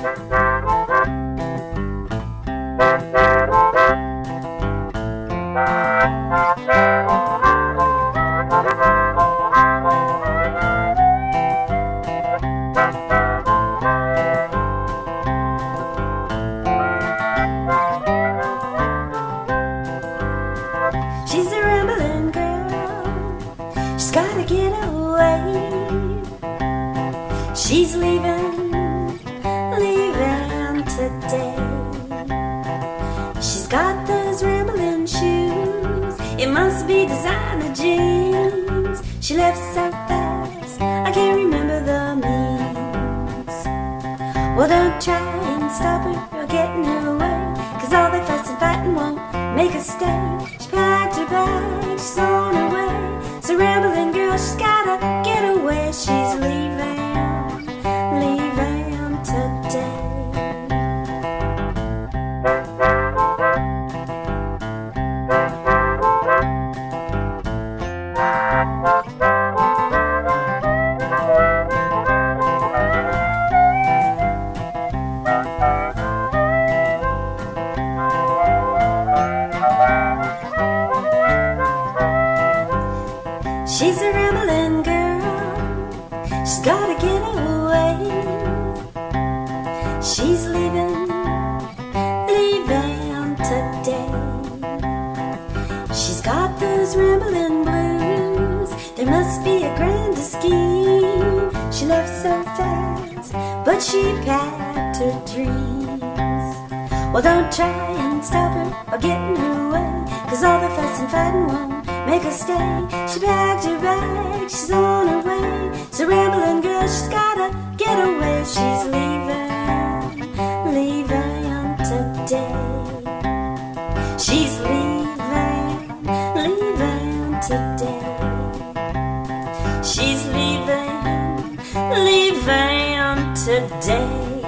She's a rambling girl. She's gotta get away. She's leaving, got those rambling shoes. It must be designer jeans. She left so fast, I can't remember the means. Well, don't try and stop her or get in her way. Cause all that fuss and fighting won't make her stay. She's a rambling girl. She's gotta get away. She's leaving, leaving today. She's got those rambling blues. There must be a grander scheme. She left so fast, but she packed her dreams. Well, don't try and stop her or get in her way. Cause all the fuss and fighting won't make her stay. She packed her bag, she's on her way. So rambling girl, she's gotta get away. She's leaving, leaving today. She's leaving, leaving today. She's leaving, leaving today.